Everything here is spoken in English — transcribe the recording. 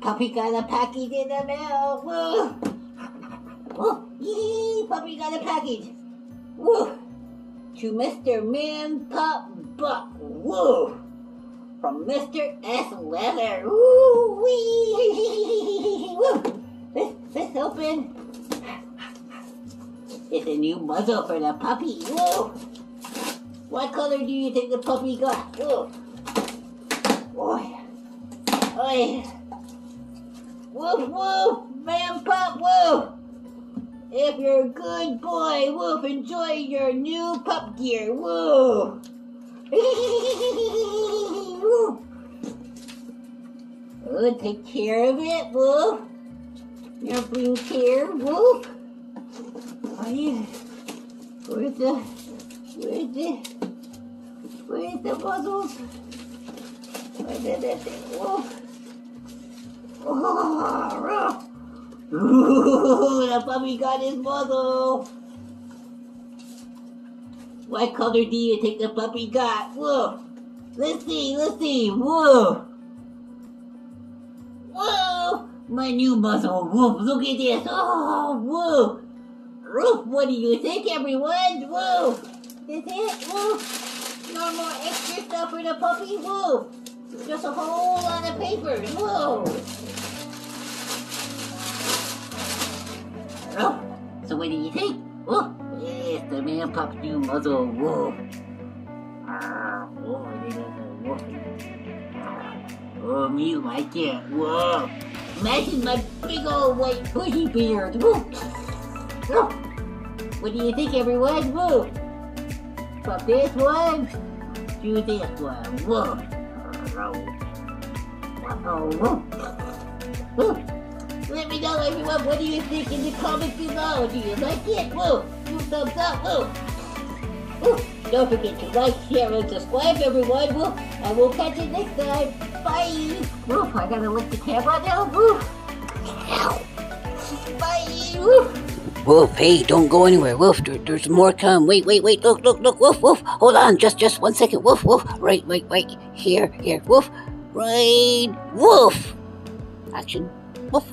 Puppy got a package in the mail. Woo! Oh, yee, puppy got a package. Woo! To Mr. Man Pup Buck. Woo! From Mr. S. Leather. Woo! Wee! Woo! Let's, let's open. It's a new muzzle for the puppy. Woo! What color do you think the puppy got? Woo! Boy. Oi. Woof woof, man pup woof. If you're a good boy, woof, enjoy your new pup gear, woof. woof. Oh, take care of it, woof. Now bring care, woof. Oh yeah. Where's the, where's the, where's the? Where's the, the, the, woof. Oh, the puppy got his muzzle. What color do you think the puppy got? Whoa. Let's see, let's see. Whoa. Whoa. My new muzzle. Whoa, look at this. Oh, whoa. Roof, what do you think, everyone? Whoa. Is it? Whoa. No more extra stuff for the puppy? Whoa. Just a whole lot of paper. Whoa. Oh, so what do you think? Oh, yes, the man pup new muzzle. Whoa. Ah, oh, it is. Oh, me like it. Whoa. Imagine my big old white bushy beard. Whoa. Oh. What do you think, everyone? Whoa. From this one to this one. Whoa. Let me know, everyone, what do you think in the comments below? Do you like it? Whoa, two thumbs up, whoa. Whoa. Don't forget to like, share, and subscribe, everyone. Whoa. And we'll catch you next time. Bye. Whoa, I gotta lift the camera now. Whoa. Bye. Whoa. Wolf, hey, don't go anywhere. Wolf, there, there's more come. Wait, wait, wait. Look, look, look. Wolf, wolf. Hold on. Just, just one second. Wolf, wolf. Right, right, right. Here, here. Wolf. Right. Wolf. Action. Wolf.